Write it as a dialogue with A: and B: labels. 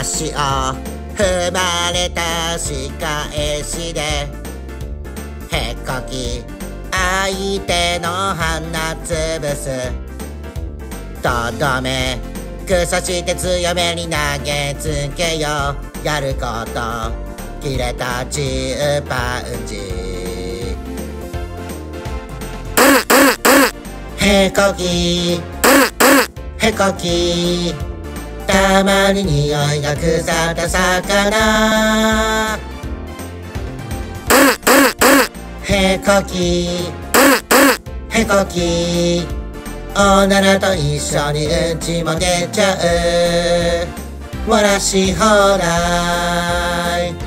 A: 足を踏まれた仕返しでへこき相手の鼻つぶす。とどめ草して強めに投げつけよう。やること切れたチーパンチ。へこき。へこき。たまに匂いが腐った魚。へこき。へこき。おならと一緒にうちも出ちゃう。漏らし放題。